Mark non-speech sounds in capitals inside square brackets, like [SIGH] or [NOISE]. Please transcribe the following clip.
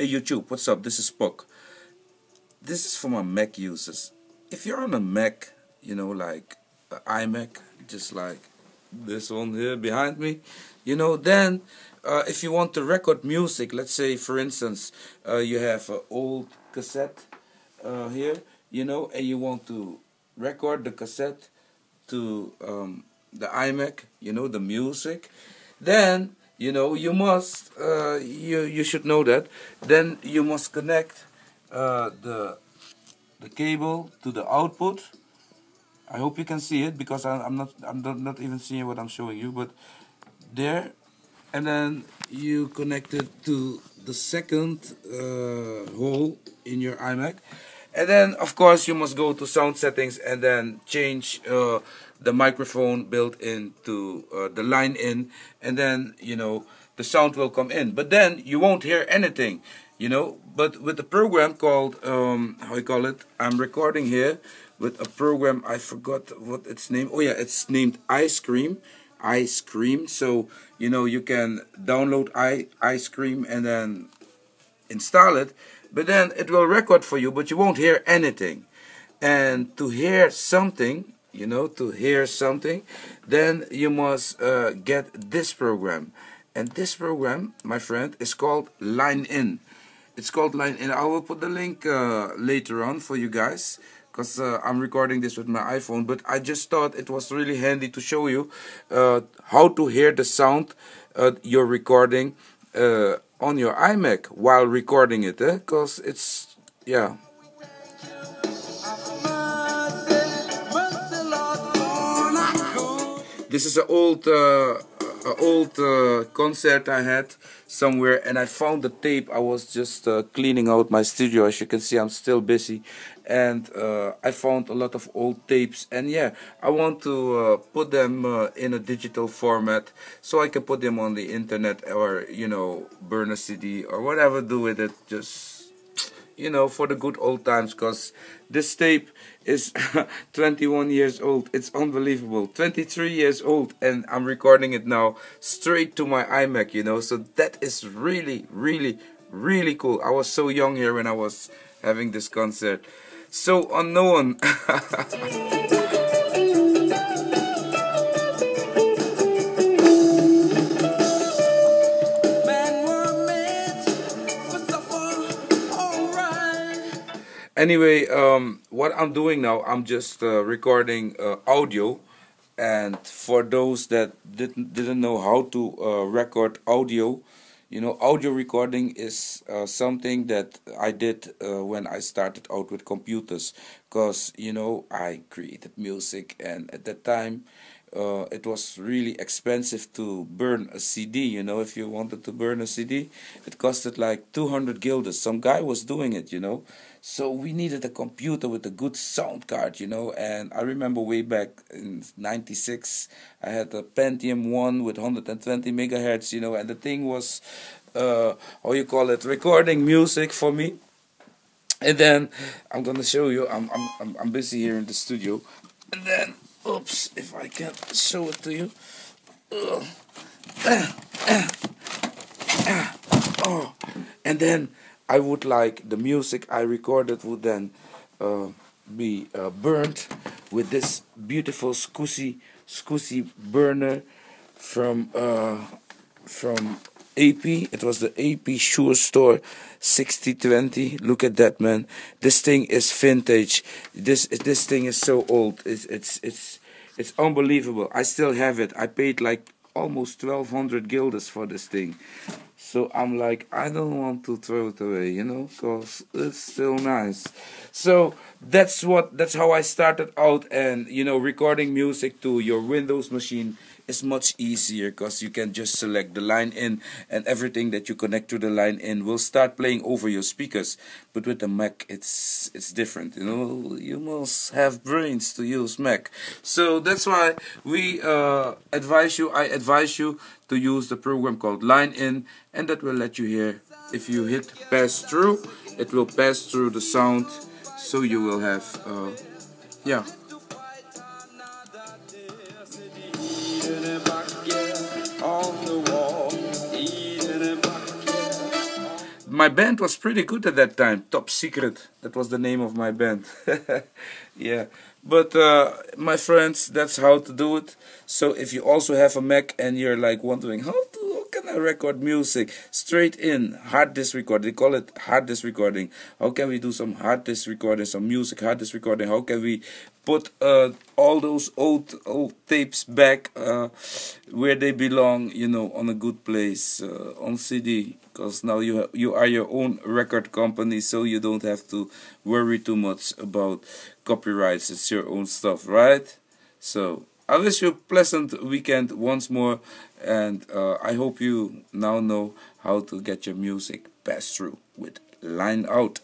Hey YouTube, what's up? This is Spock. This is for my Mac users. If you're on a Mac, you know, like iMac, just like this one here behind me, you know, then uh, if you want to record music, let's say for instance, uh, you have an old cassette uh, here, you know, and you want to record the cassette to um, the iMac, you know, the music, then you know you must uh, you you should know that. Then you must connect uh, the the cable to the output. I hope you can see it because I, am not I'm not, even seeing what I'm showing you but there. And then you connect it to the second uh, hole in your iMac and then of course you must go to sound settings and then change uh, the microphone built into uh, the line in. And then you know the sound will come in. But then you won't hear anything you know. But with a program called um, how you call it? I'm recording here with a program I forgot what its name oh yeah it's named iScream. Ice cream. So you know you can download i iScream and then install it but then it will record for you but you won't hear anything. And to hear something you know to hear something then you must uh, get this program. And this program my friend is called line in. It's called line in. I will put the link uh, later on for you guys because uh, I'm recording this with my iPhone but I just thought it was really handy to show you uh, how to hear the sound uh, you're recording uh, on your iMac while recording it eh? because eh? it's yeah This is an old, uh, old uh, concert I had somewhere, and I found the tape. I was just uh, cleaning out my studio. As you can see, I'm still busy, and uh, I found a lot of old tapes. And yeah, I want to uh, put them uh, in a digital format so I can put them on the internet or you know burn a CD or whatever. Do with it, just you know, for the good old times because this tape is [LAUGHS] 21 years old. It's unbelievable. 23 years old and I'm recording it now straight to my iMac, you know. So that is really, really, really cool. I was so young here when I was having this concert. So unknown. [LAUGHS] anyway um, what i'm doing now i'm just uh, recording uh, audio. And for those that didn't didn't know how to uh, record audio you know audio recording is uh, something that i did uh, when i started out with computers. Because you know i created music and at that time uh, it was really expensive to burn a CD. You know, if you wanted to burn a CD, it costed like 200 guilders. Some guy was doing it, you know. So we needed a computer with a good sound card, you know. And I remember way back in '96, I had a Pentium 1 with 120 megahertz, you know, and the thing was, uh, how you call it, recording music for me. And then I'm gonna show you. I'm I'm I'm busy here in the studio, and then Oops, if I can show it to you. Oh, [COUGHS] and then I would like the music I recorded would then uh, be uh, burnt with this beautiful SCSI SCSI burner from uh, from HP. It was the HP Shure Store 6020. Look at that, man. This thing is vintage. This this thing is so old. It's it's it's it's unbelievable. I still have it. I paid like almost 1200 guilders for this thing. So I'm like, I don't want to throw it away, you know, because it's still nice. So that's what that's how I started out and you know recording music to your Windows machine is much easier because you can just select the line in and everything that you connect to the line in will start playing over your speakers. But with the Mac it's it's different you know. You must have brains to use Mac. So that's why we uh, advise you I advise you to use the program called line in and that will let you hear if you hit pass through it will pass through the sound so you will have uh, yeah my band was pretty good at that time. Top Secret, that was the name of my band. [LAUGHS] yeah, but uh, my friends, that's how to do it. So if you also have a Mac and you're like wondering how to can I record music straight in hard disk recording? They call it hard disk recording. How can we do some hard disk recording, some music hard disk recording? How can we put uh, all those old old tapes back uh, where they belong? You know, on a good place uh, on CD. Because now you you are your own record company, so you don't have to worry too much about copyrights. It's your own stuff, right? So I wish you a pleasant weekend once more, and uh, I hope you now know how to get your music passed through with Line Out.